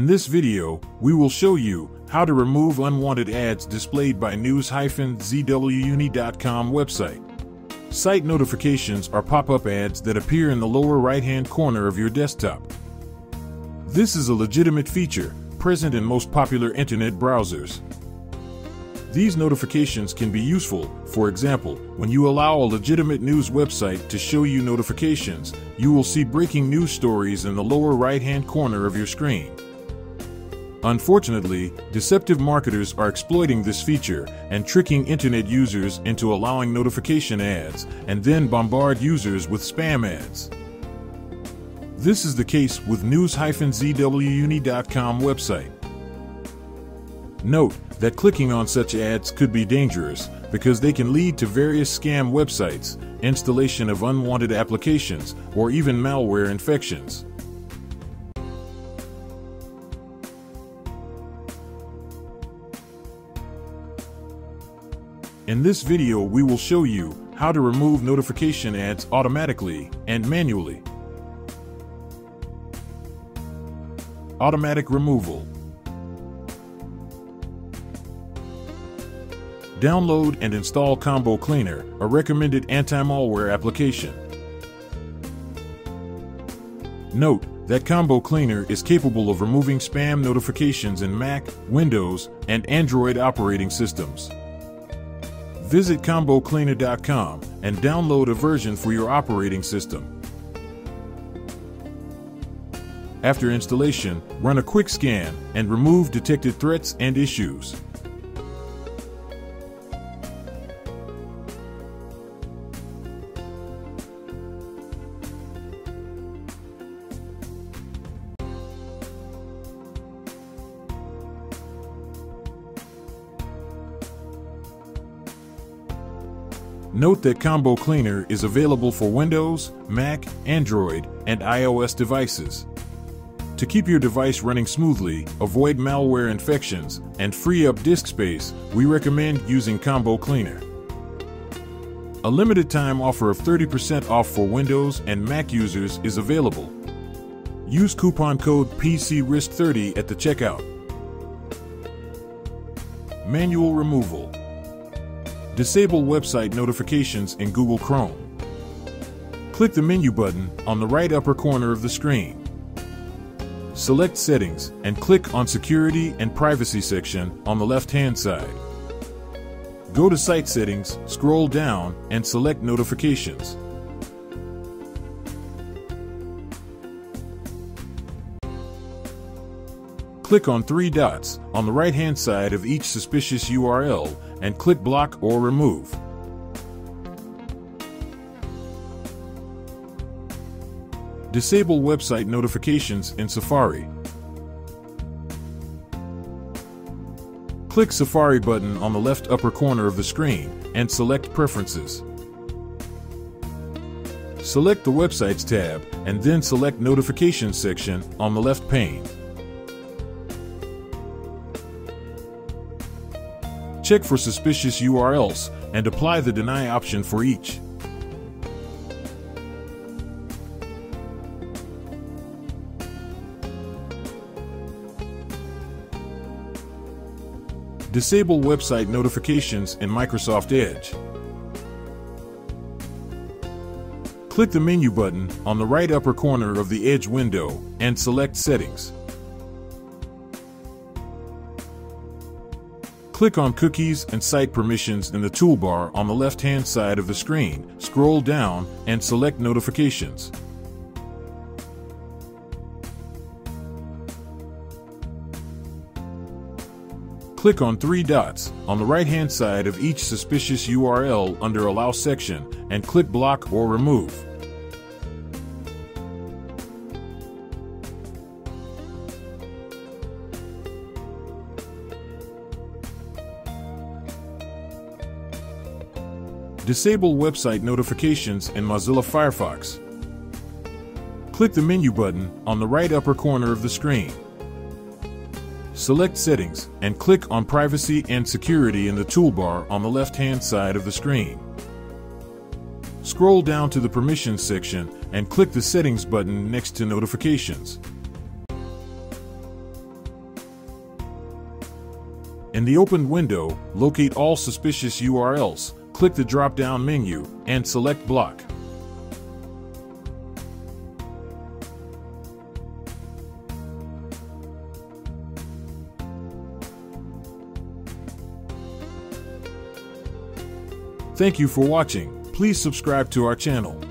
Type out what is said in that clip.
In this video, we will show you how to remove unwanted ads displayed by news-ziwuni.com website. Site notifications are pop-up ads that appear in the lower right-hand corner of your desktop. This is a legitimate feature present in most popular internet browsers. These notifications can be useful, for example, when you allow a legitimate news website to show you notifications, you will see breaking news stories in the lower right-hand corner of your screen. Unfortunately, deceptive marketers are exploiting this feature and tricking internet users into allowing notification ads and then bombard users with spam ads. This is the case with news-ziwuni.com website. Note that clicking on such ads could be dangerous because they can lead to various scam websites, installation of unwanted applications, or even malware infections. In this video we will show you how to remove notification ads automatically and manually. Automatic removal. Download and install Combo Cleaner, a recommended anti-malware application. Note that Combo Cleaner is capable of removing spam notifications in Mac, Windows, and Android operating systems. Visit ComboCleaner.com and download a version for your operating system. After installation, run a quick scan and remove detected threats and issues. Note that Combo Cleaner is available for Windows, Mac, Android, and iOS devices. To keep your device running smoothly, avoid malware infections, and free up disk space, we recommend using Combo Cleaner. A limited time offer of 30% off for Windows and Mac users is available. Use coupon code PCRISK30 at the checkout. Manual removal. Disable website notifications in Google Chrome. Click the menu button on the right upper corner of the screen. Select Settings and click on Security and Privacy section on the left-hand side. Go to Site Settings, scroll down, and select Notifications. Click on three dots on the right-hand side of each suspicious URL and click Block or Remove. Disable website notifications in Safari. Click Safari button on the left upper corner of the screen and select Preferences. Select the Websites tab and then select Notifications section on the left pane. Check for suspicious URLs and apply the Deny option for each. Disable website notifications in Microsoft Edge. Click the menu button on the right upper corner of the Edge window and select Settings. Click on Cookies and Site Permissions in the toolbar on the left-hand side of the screen, scroll down, and select Notifications. Click on three dots on the right-hand side of each suspicious URL under Allow section and click Block or Remove. Disable website notifications in Mozilla Firefox. Click the menu button on the right upper corner of the screen. Select Settings and click on Privacy and Security in the toolbar on the left-hand side of the screen. Scroll down to the Permissions section and click the Settings button next to Notifications. In the opened window, locate all suspicious URLs, click the drop-down menu, and select Block. Thank you for watching. Please subscribe to our channel.